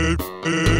Hey, hey.